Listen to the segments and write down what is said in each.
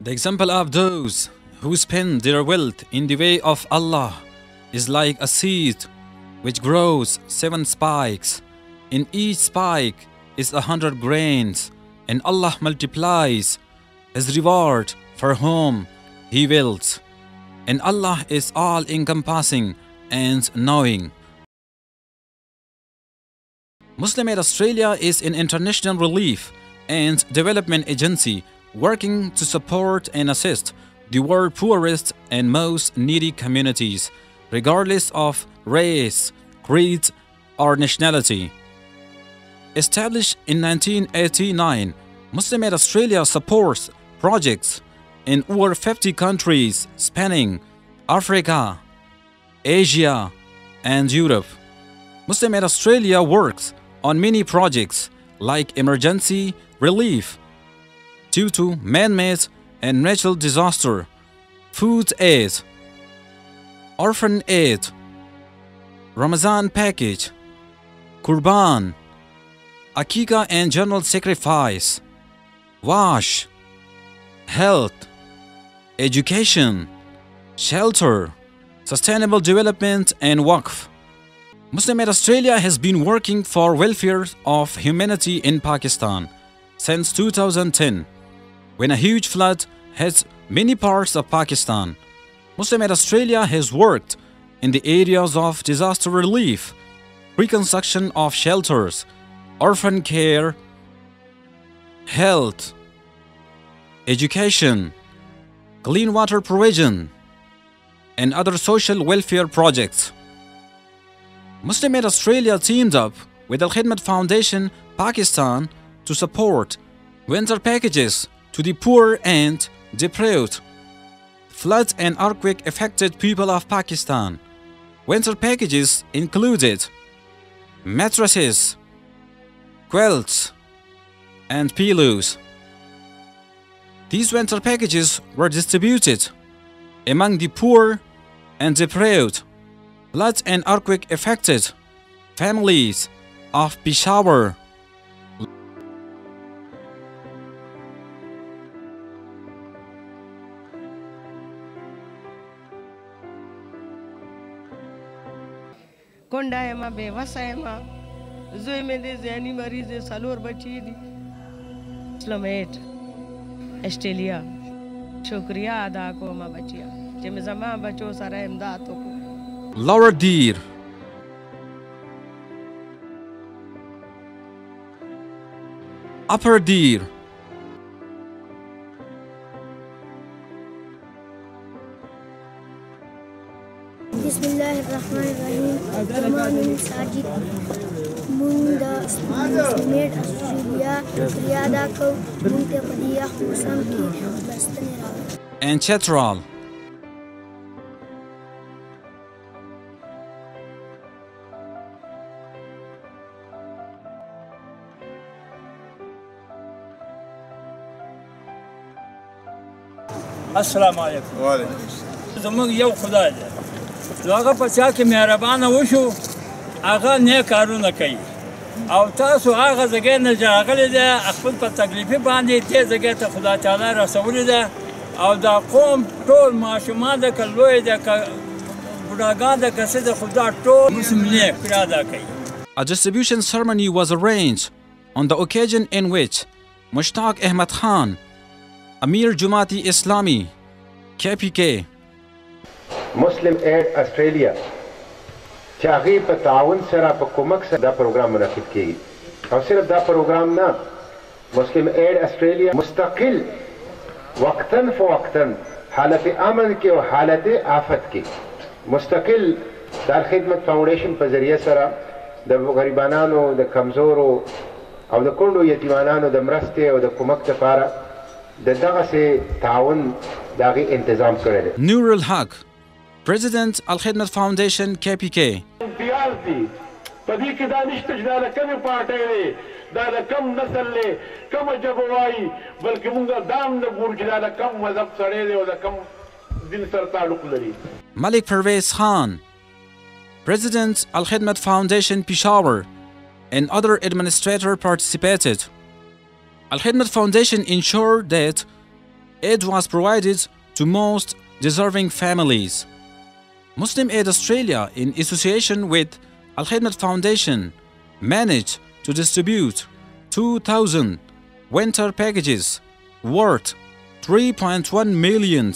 The example of those who spend their wealth in the way of Allah is like a seed which grows seven spikes. In each spike is a hundred grains, and Allah multiplies His reward for whom He wills. And Allah is all encompassing and knowing. Muslim Aid Australia is an international relief and development agency working to support and assist the world's poorest and most needy communities, regardless of race, creed, or nationality. Established in 1989, Muslim Aid Australia supports projects in over 50 countries spanning Africa, Asia, and Europe. Muslim Aid Australia works on many projects like emergency relief due to man-made and natural disaster, food aid, orphan aid, Ramadan package, Kurban, Akika and general sacrifice, wash, health, education, shelter, sustainable development and waqf. Muslim Aid Australia has been working for welfare of humanity in Pakistan since 2010 when a huge flood hit many parts of Pakistan. Muslim Aid Australia has worked in the areas of disaster relief, reconstruction of shelters, orphan care, health, education, clean water provision, and other social welfare projects. Muslim Aid Australia teamed up with Al Khidmat Foundation Pakistan to support winter packages to the poor and deprived, flood and earthquake affected people of Pakistan. Winter packages included mattresses, quilts, and pillows. These winter packages were distributed among the poor and deprived, flood and earthquake affected families of Peshawar. කොණ්ඩා එම බේවසයම मरी जे सालोर बची दी slamet Australia शुक्रिया अदा को माँ बचिया जे में ज़मा बचो सारा इमदाद तो को लॉरा डीर अपर डीर बिस्मिल्लाहिर्रहमानिर्रहीम Lower Deer, Upper Deer, بسم الله الرحمن الرحیم زمان ساجد مونږ د سمیټ استرالیا شکریا ادا کوو مونږ ته په دې یخ موسم کې بستنې راوړي and Chetral. السلام علیکم وعلیکم زموږ یو خدای دی نو هغه په چا کې مهربانه وشو هغه نیک کارونه کوي. او تاسو هغه ځای نه راغلي دی خپل په تکلیفي باندې دې ځای ته خدای تعالی رسولي ده. او دا قوم ټول ماشومان د کلوې د بډاګان د کسې د خدا ټول مسلم نیک کړه ادا کوي. A distribution ceremony was arranged on the occasion in which Mushtaq Ahmad Khan, Amir Jumati Islami, KPK, مسلم ایډ استرالیا چې هغه په تعاون سره په کومک سره دا پروګرام منعقد کیږي او صرف دا پروګرام نه مسلم ایډ استرالیا مستقل وقتن فوقتن حالت امن کې او حالت آفت کې مستقل دار خدمت فاونډیشن په ذریعہ سره د غریبانو د کمزورو او د کونډو یتیمانانو د مرستې او د کومک لپاره د دغه سه تعاون داغي تنظیم کړی دی al Haq, President Al Khidmat Foundation KPK, امتیاز دي په دې کې دا نشته چې دا د کمې پارټۍ دی دا د کم نسل دی کومه ژبه وایي بلکې موږ دا هم نه ګورو چې دا د کم مذهب سړی دی او د کم دین سره تعلق لري Malik Pervez Khan, President Al Khidmat Foundation Peshawar, and other administrators participated. Al Khidmat Foundation ensured that aid was provided to most deserving families. Muslim Aid Australia, in association with Al Khidmat Foundation, managed to distribute 2,000 winter packages worth 3.1 million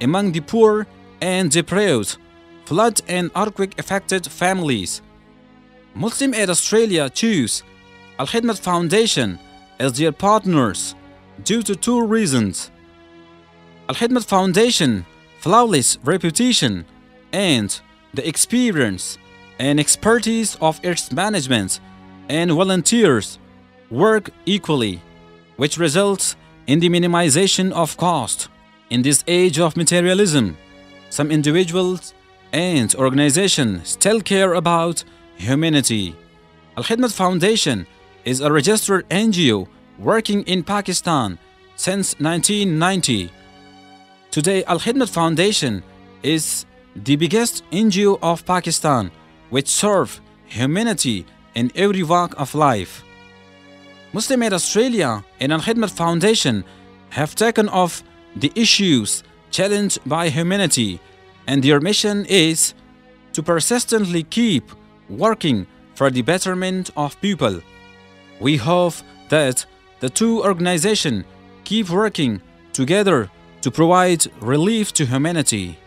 among the poor and deprived, flood and earthquake affected families. Muslim Aid Australia chose Al Khidmat Foundation as their partners due to two reasons. Al Khidmat Foundation flawless reputation and the experience and expertise of its management and volunteers work equally, which results in the minimization of cost. In this age of materialism, some individuals and organizations still care about humanity. Al Khidmat Foundation is a registered NGO working in Pakistan since 1990. Today, Al Khidmat Foundation is the biggest NGO of Pakistan which serve humanity in every walk of life. Muslim Aid Australia and Al Khidmat Foundation have taken off the issues challenged by humanity, and their mission is to persistently keep working for the betterment of people. We hope that the two organizations keep working together to provide relief to humanity.